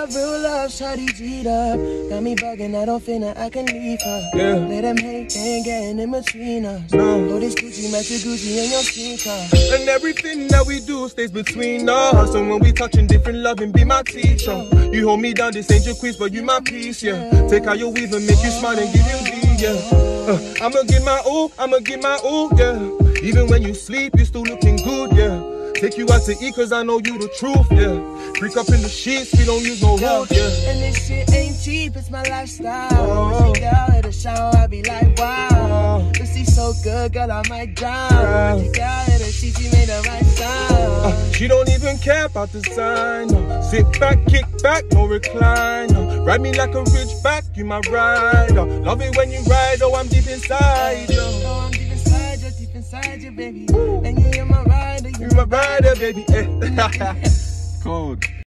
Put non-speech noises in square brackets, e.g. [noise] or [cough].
love, real love, shawty G'd up. Got me bugging, I don't finna, I can leave her. Yeah. Let them hate, they ain't getting in between us. No. Oh, this Gucci match your Gucci and your sneaker. And everything that we do stays between us. And when we touching different loving, be my teacher. You hold me down, this ain't your quiz, but you my piece, yeah. Take out your weave and make you smile and give you the, yeah. Uh, I'ma give my all, I'ma give my all, yeah. Even when you sleep, you still looking good, yeah. Take you out to eat cause I know you the truth, yeah. Freak up in the sheets, we don't use no Yo, yeah. And this shit ain't cheap, it's my lifestyle. Oh. She girl at the shower, I be like, wow. Pussy so good, girl, I might drown. She girl at the sheet, she made the right sound. Uh, she don't even care about the sign. No. Sit back, kick back, no recline. No. Ride me like a rich back, you my rider. Love it when you ride, oh I'm deep inside. Yo. Deep inside you, baby. And you're my rider, you're my rider, baby. [laughs] Cold.